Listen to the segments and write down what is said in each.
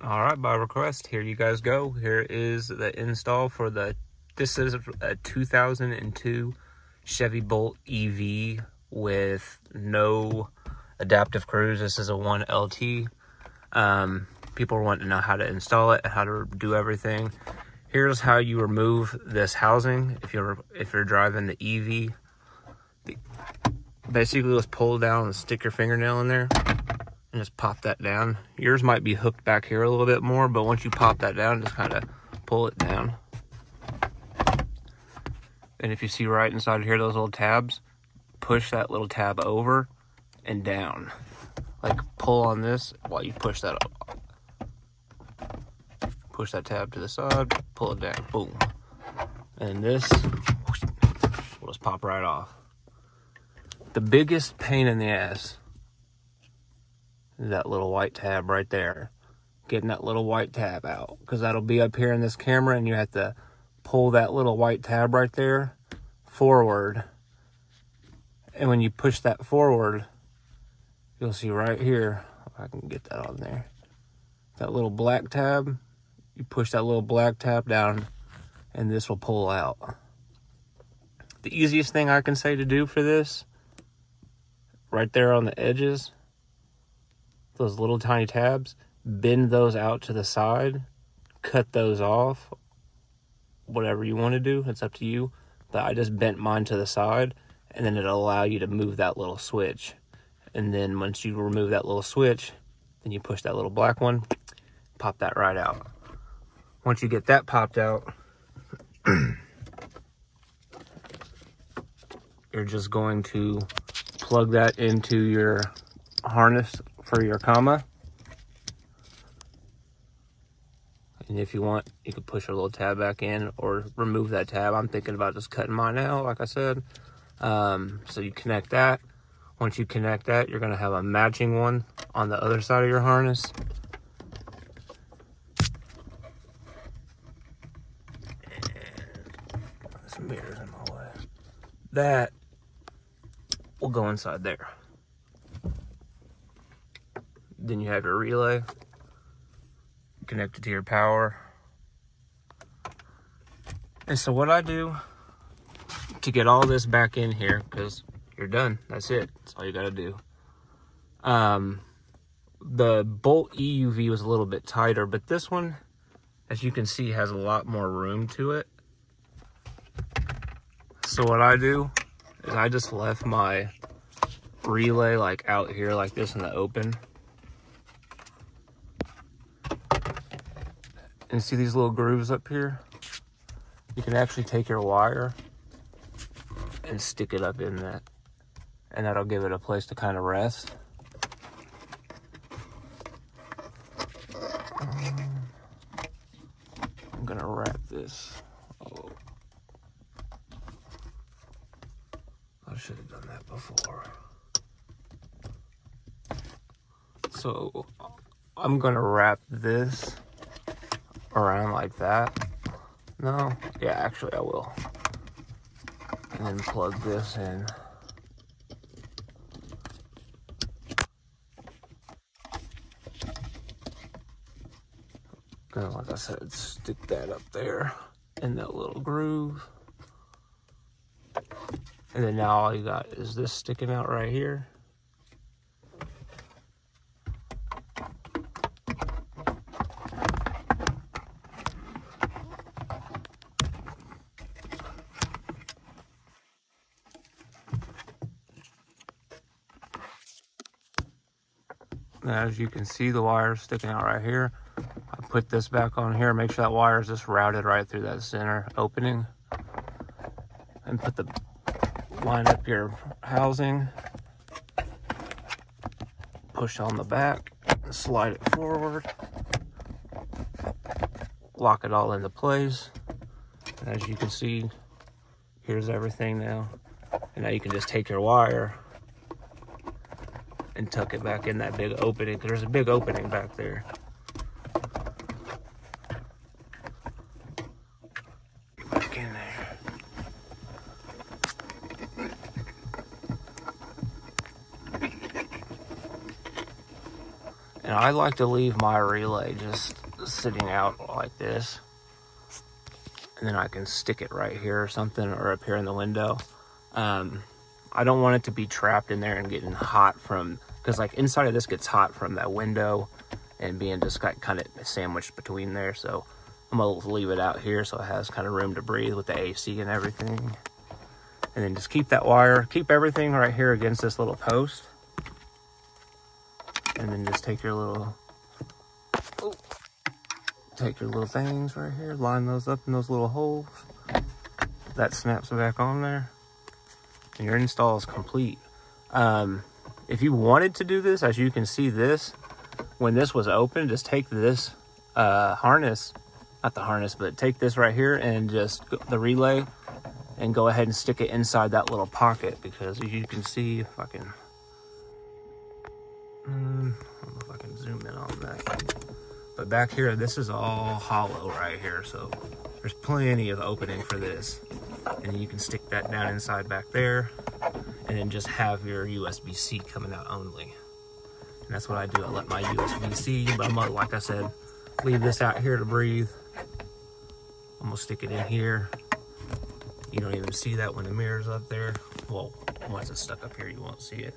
All right, by request, here you guys go. Here is the install for the, this is a 2002 Chevy Bolt EV with no adaptive cruise. This is a 1LT. Um, people want to know how to install it, how to do everything. Here's how you remove this housing if you're if you're driving the EV. Basically, just pull down and stick your fingernail in there and just pop that down. Yours might be hooked back here a little bit more, but once you pop that down, just kind of pull it down. And if you see right inside here, those little tabs, push that little tab over and down. Like pull on this while you push that up. Push that tab to the side, pull it down, boom. And this will just pop right off. The biggest pain in the ass that little white tab right there. Getting that little white tab out because that'll be up here in this camera and you have to pull that little white tab right there forward. And when you push that forward, you'll see right here, if I can get that on there, that little black tab, you push that little black tab down and this will pull out. The easiest thing I can say to do for this, right there on the edges, those little tiny tabs, bend those out to the side, cut those off, whatever you want to do, it's up to you. But I just bent mine to the side and then it'll allow you to move that little switch. And then once you remove that little switch, then you push that little black one, pop that right out. Once you get that popped out, you're just going to plug that into your harness for your comma. And if you want, you could push a little tab back in or remove that tab. I'm thinking about just cutting mine out, like I said. Um, so you connect that. Once you connect that, you're going to have a matching one on the other side of your harness. some mirrors in my way. That will go inside there. Then you have your relay connected to your power. And so what I do to get all this back in here, because you're done. That's it. That's all you got to do. Um, the Bolt EUV was a little bit tighter, but this one, as you can see, has a lot more room to it. So what I do is I just left my relay like out here like this in the open. And see these little grooves up here? You can actually take your wire and stick it up in that. And that'll give it a place to kind of rest. I'm gonna wrap this. Oh. I should have done that before. So I'm gonna wrap this around like that. No, yeah, actually I will. And then plug this in. Gonna, like I said, stick that up there in that little groove. And then now all you got is this sticking out right here. As you can see, the wire sticking out right here. I put this back on here, make sure that wire is just routed right through that center opening. And put the, line up your housing. Push on the back, slide it forward. Lock it all into place. And as you can see, here's everything now. And now you can just take your wire and tuck it back in that big opening. There's a big opening back there. back in there. And I like to leave my relay just sitting out like this. And then I can stick it right here or something or up here in the window. Um, I don't want it to be trapped in there and getting hot from, because like inside of this gets hot from that window and being just got kind of sandwiched between there. So I'm gonna leave it out here so it has kind of room to breathe with the AC and everything. And then just keep that wire, keep everything right here against this little post. And then just take your little, take your little things right here, line those up in those little holes. That snaps back on there. Your install is complete. Um, if you wanted to do this, as you can see this, when this was open, just take this uh, harness, not the harness, but take this right here and just the relay and go ahead and stick it inside that little pocket because as you can see, if I can, um, I don't know if I can zoom in on that. But back here, this is all hollow right here. So there's plenty of opening for this. And you can stick that down inside back there and then just have your USB-C coming out only. And that's what I do. I let my USB-C, but I'm gonna, like I said, leave this out here to breathe. I'm gonna stick it in here. You don't even see that when the mirror's up there. Well, once it's stuck up here, you won't see it.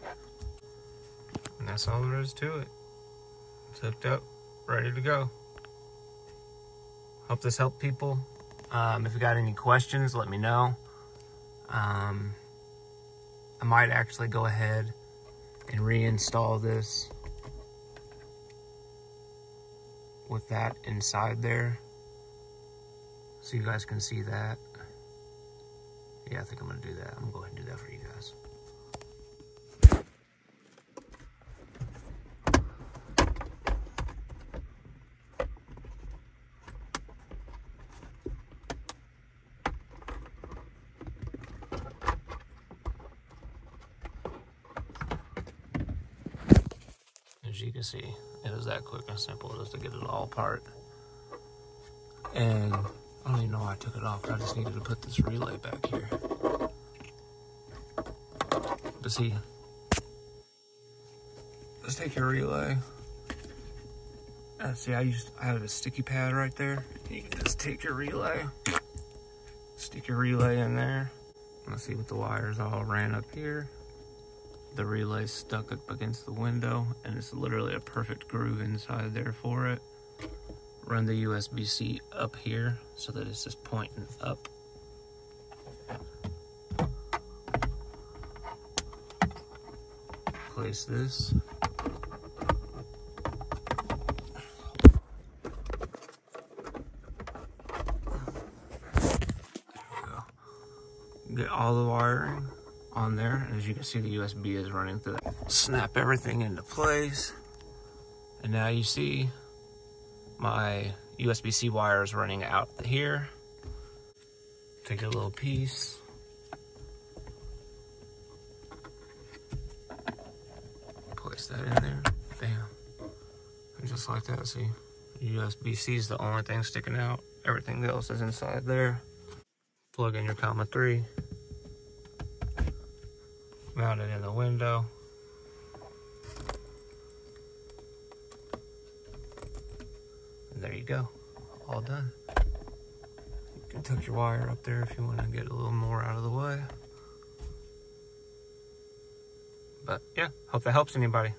And that's all there is to it. It's hooked up, ready to go. Hope this helped people. Um, if you got any questions, let me know. Um, I might actually go ahead and reinstall this with that inside there so you guys can see that. Yeah, I think I'm gonna do that. I'm gonna go ahead and do that for you guys. As you can see, it was that quick and simple just to get it all apart. And I don't even know why I took it off, I just needed to put this relay back here. But see, let's take your relay. Uh, see, I used, I had a sticky pad right there. You can just take your relay, stick your relay in there. Let's see what the wires all ran up here. The relay stuck up against the window and it's literally a perfect groove inside there for it. Run the USB-C up here so that it's just pointing up. Place this. There we go. Get all the wiring on there. As you can see, the USB is running through that. Snap everything into place. And now you see my USB-C wire is running out here. Take a little piece. Place that in there. Bam. And just like that, see? USB-C is the only thing sticking out. Everything else is inside there. Plug in your comma 3 mount it in the window. And there you go, all done. You can tuck your wire up there if you want to get a little more out of the way. But yeah, hope that helps anybody.